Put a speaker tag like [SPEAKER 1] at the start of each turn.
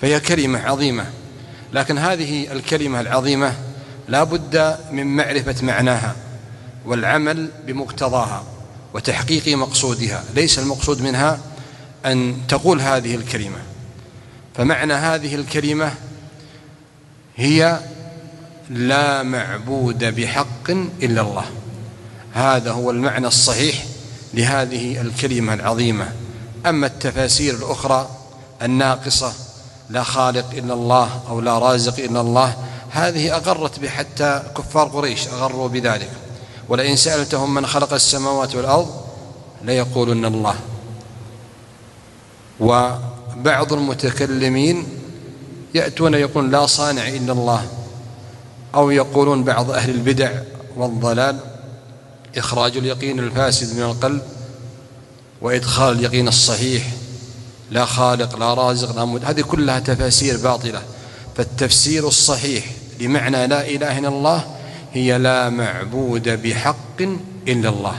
[SPEAKER 1] فهي كلمة عظيمة. لكن هذه الكلمة العظيمة لا بد من معرفة معناها والعمل بمقتضاها وتحقيق مقصودها. ليس المقصود منها أن تقول هذه الكلمة. فمعنى هذه الكلمة هي لا معبود بحق إلا الله. هذا هو المعنى الصحيح لهذه الكلمة العظيمة. أما التفاسير الأخرى الناقصة لا خالق إلا الله أو لا رازق إلا الله هذه أغرت به حتى كفار قريش أغروا بذلك. ولئن سألتهم من خلق السماوات والأرض ليقولن الله. وبعض المتكلمين يأتون يقولون لا صانع إلا الله أو يقولون بعض أهل البدع والضلال إخراج اليقين الفاسد من القلب وإدخال اليقين الصحيح. لا خالق لا رازق لا مد هذه كلها تفاسير باطلة. فالتفسير الصحيح لمعنى لا إله إلا الله هي لا معبود بحق إلا الله.